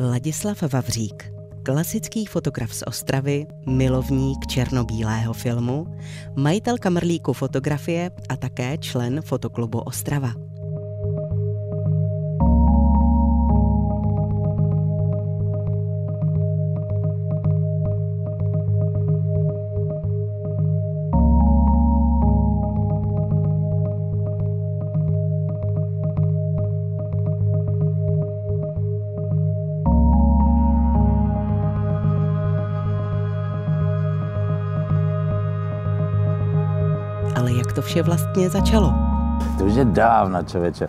Ladislav Vavřík, klasický fotograf z Ostravy, milovník černobílého filmu, majitel kamerlíku fotografie a také člen fotoklubu Ostrava. Vše vlastně začalo? To už je dávno, člověče.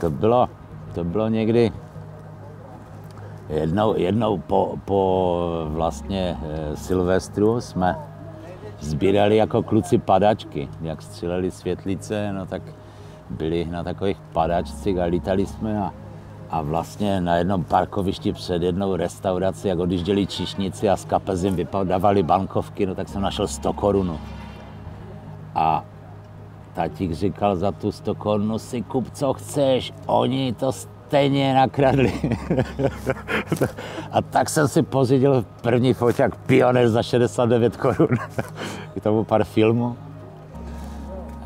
To bylo, to bylo někdy jednou, jednou po, po vlastně e, Silvestru jsme sbírali jako kluci padačky. Jak stříleli světlice, no tak byli na takových padačcích a lítali jsme a, a vlastně na jednom parkovišti před jednou restaurací, jak odjížděli čišníci a z kapes jim vypadávali bankovky, no tak jsem našel 100 korun. A tatík říkal, za tu 100 korun si kup, co chceš, oni to stejně nakradli. a tak jsem si pořídil první foťák Pioneer za 69 korun. K tomu pár filmů.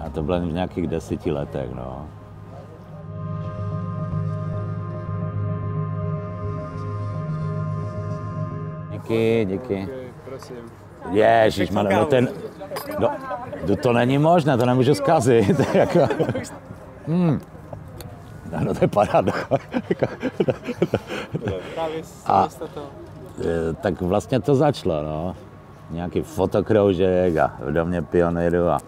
A to bylo v nějakých deseti letech, no. Díky, díky. Prosím. Ježíš, no ten, no, to není možné, to nemůžu zkazit. Jako, hmm. No, no to je paráda. A-. E, tak vlastně to začalo, no. Nějaký fotokroužek a v domě pionýru a,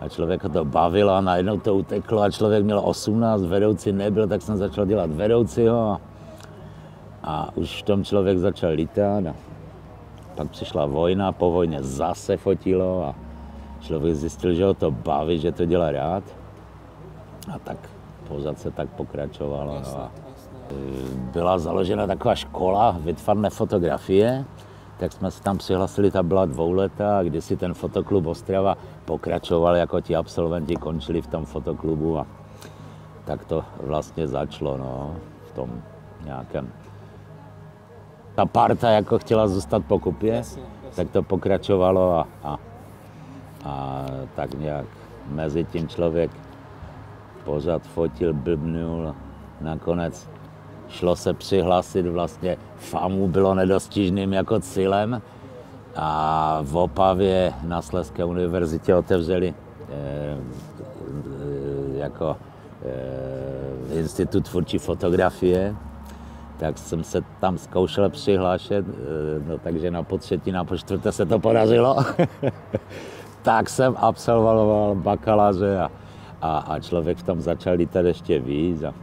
a člověka to bavilo a najednou to uteklo a člověk měl 18, vedoucí nebyl, tak jsem začal dělat vedoucího a, a už v tom člověk začal lítat a pak přišla vojna, po vojně zase fotilo a člověk zjistil, že ho to baví, že to dělá rád a tak pořád se tak pokračovalo. No a, byla založena taková škola vytvarné fotografie, tak jsme se tam přihlasili, ta byla dvouletá a kdysi ten fotoklub Ostrava pokračoval, jako ti absolventi končili v tom fotoklubu a tak to vlastně začalo, no, v tom nějakém. Ta parta jako chtěla zůstat po kupě, Jasně, jasně. tak to pokračovalo a, a, a tak nějak mezi tím člověk pořád fotil, blbnul, nakonec šlo se přihlásit vlastně, FAMu bylo nedostižným jako cílem a v Opavě na Sleské univerzitě otevřeli eh, eh, jako eh, institut tvůrčí fotografie, tak jsem se tam zkoušel přihlášet, eh, no takže na po třetí, na po čtvrté se to podařilo. tak jsem absolvoval bakaláře a, a, a člověk v tom začal lítat ještě víc. A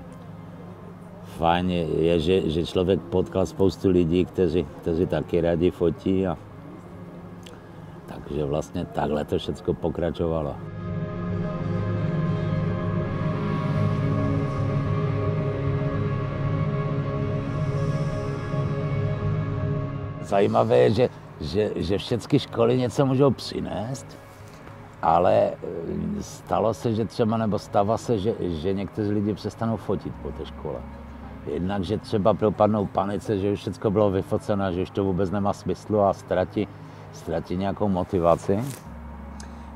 fajn je, že, že člověk potkal spoustu lidí, kteří, kteří taky rádi fotí. A, takže vlastně takhle to všechno pokračovalo. Zajímavé je, že, že, že všechny školy něco můžou přinést, ale e, stalo se, že třeba, nebo stává se, že, že někteří lidi přestanou fotit po té škole. Jednak, že třeba propadnou panice, že už všechno bylo vyfocené, že už to vůbec nemá smyslu a ztratí, ztratí nějakou motivaci.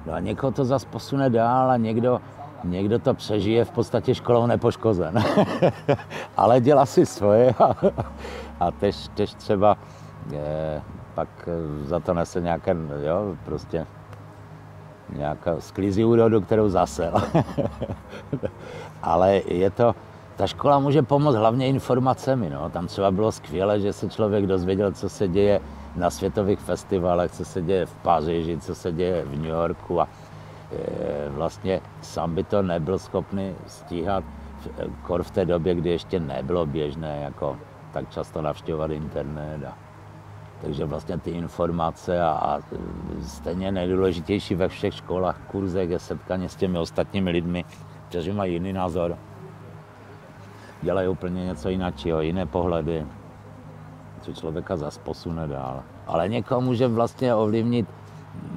No a někoho to zase posune dál a někdo, někdo to přežije v podstatě školou nepoškozen. Ale dělá si svoje a, a tež, tež třeba pak za to nese nějaké, jo, prostě nějaká sklízí úrodu, kterou zasel. Ale je to, ta škola může pomoct hlavně informacemi. No. Tam třeba bylo skvělé, že se člověk dozvěděl, co se děje na světových festivalech, co se děje v Paříži, co se děje v New Yorku a e, vlastně sám by to nebyl schopný stíhat v- kor v té době, kdy ještě nebylo běžné jako tak často navštěvovat internet. A, takže vlastně ty informace a, a stejně nejdůležitější ve všech školách, kurzech je setkání s těmi ostatními lidmi, kteří mají jiný názor, dělají úplně něco jiného, jiné pohledy, co člověka zase posune dál. Ale někoho může vlastně ovlivnit,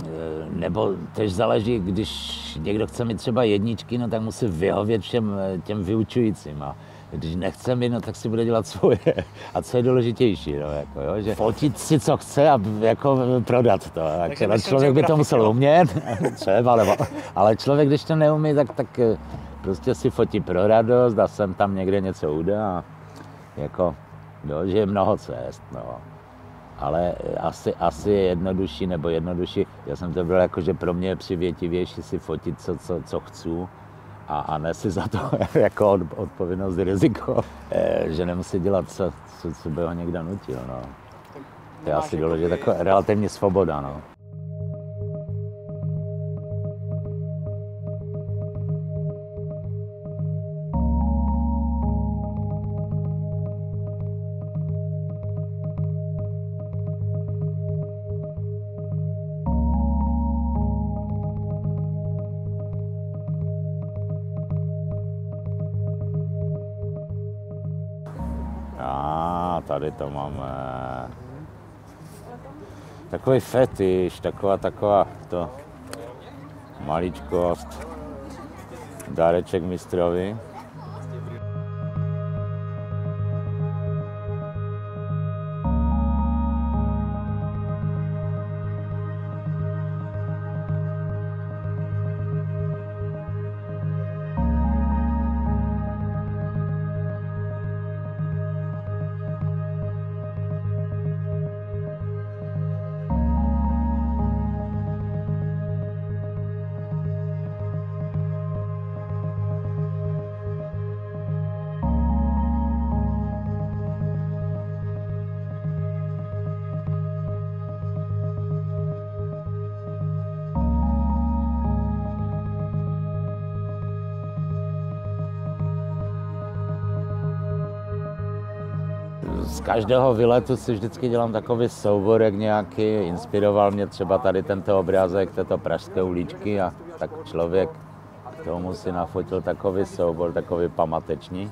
eh, nebo tež záleží, když někdo chce mít třeba jedničky, no tak musí vyhovět všem eh, těm vyučujícím. A když nechce mi, no tak si bude dělat svoje. A co je důležitější, no, jako, jo, že fotit si, co chce a jako prodat to. Tak, člověk by to musel umět, třeba, nebo, ale člověk, když to neumí, tak, tak eh, prostě si fotí pro radost a sem tam někde něco udá. Jako, jo, že je mnoho cest, no. Ale asi, asi je jednodušší nebo jednodušší. Já jsem to byl jako, že pro mě je přivětivější si fotit, co, co, co chci a, a nesi za to jako od, odpovědnost riziko, e, že nemusí dělat, co, co, co by ho někdo nutil. No. To je asi důležité, taková relativní svoboda. No. Tady to máme. Takový fetiš, taková, taková to maličkost, dáreček mistrovi. Z každého výletu si vždycky dělám takový souborek nějaký, inspiroval mě třeba tady tento obrázek této pražské uličky a tak člověk k tomu si nafotil takový soubor, takový pamateční,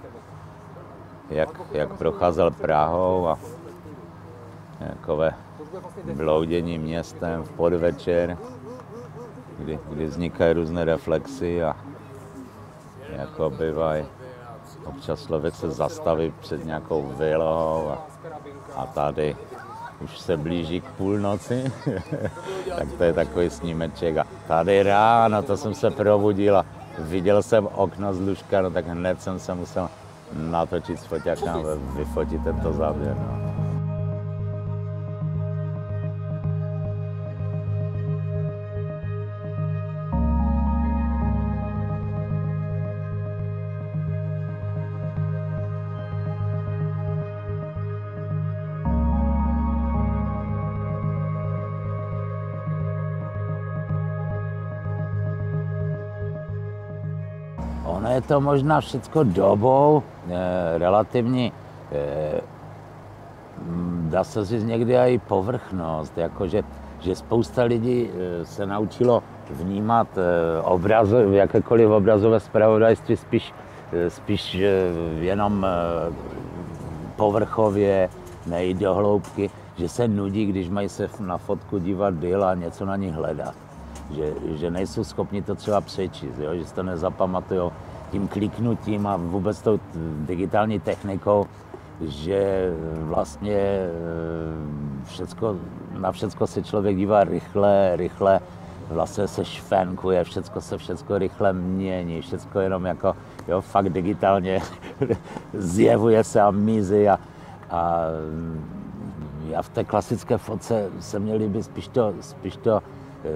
jak, jak procházel Prahou a takové bloudění městem v podvečer, kdy, kdy vznikají různé reflexy a jako bývají Občas člověk se zastaví před nějakou vilou a, a tady už se blíží k půlnoci, tak to je takový snímeček. A tady ráno, to jsem se probudil a viděl jsem okno z lůžka, no tak hned jsem se musel natočit s foťákem a vyfotit tento záběr. No. Je to možná všechno dobou e, relativní, e, dá se říct někdy i povrchnost, jakože že spousta lidí e, se naučilo vnímat obraz, jakékoliv obrazové zpravodajství spíš, spíš jenom povrchově, nejít do hloubky, že se nudí, když mají se na fotku dívat díl a něco na ní hledat že, že nejsou schopni to třeba přečíst, jo? že si to nezapamatují tím kliknutím a vůbec tou digitální technikou, že vlastně eh, všecko, na všecko se člověk dívá rychle, rychle, vlastně se šfenkuje, všecko se všecko rychle mění, všecko jenom jako, jo, fakt digitálně zjevuje se a mizí a, a já v té klasické fotce se měl líbit spíš to, spíš to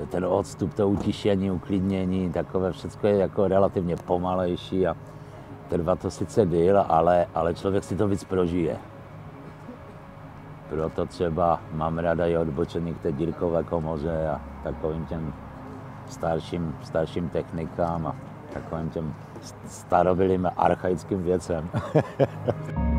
ten odstup, to utišení, uklidnění, takové všechno je jako relativně pomalejší a trvá to sice díl, ale, ale člověk si to víc prožije. Proto třeba mám ráda i odbočení k té dírkové komoře a takovým těm starším, starším technikám a takovým těm starobilým archaickým věcem.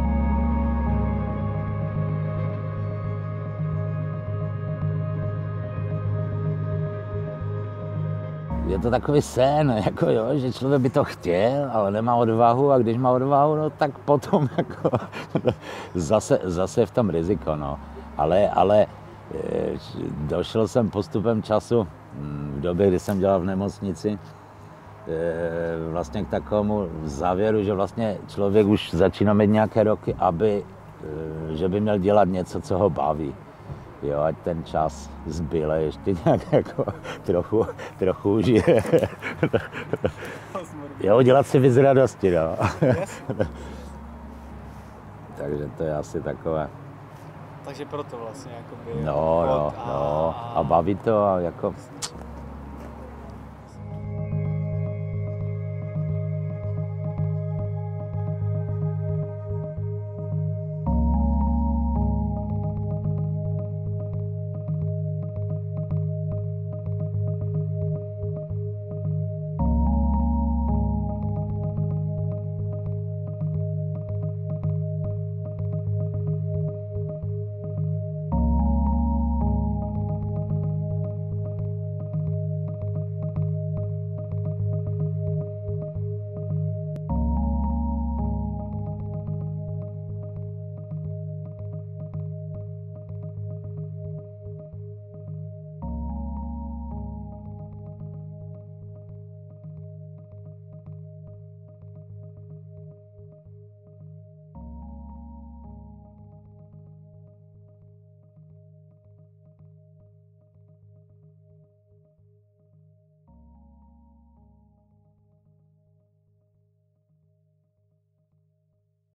je to takový sen, jako jo, že člověk by to chtěl, ale nemá odvahu a když má odvahu, no tak potom jako zase, zase v tom riziko, no. Ale, ale e, došel jsem postupem času hm, v době, kdy jsem dělal v nemocnici, e, vlastně k takovému závěru, že vlastně člověk už začíná mít nějaké roky, aby, e, že by měl dělat něco, co ho baví. Jo, ať ten čas zbyle ještě nějak jako trochu, trochu užije. jo, dělat si víc radosti, no. Takže to je asi takové. Takže proto vlastně jakoby No, no, chod no. A baví to a jako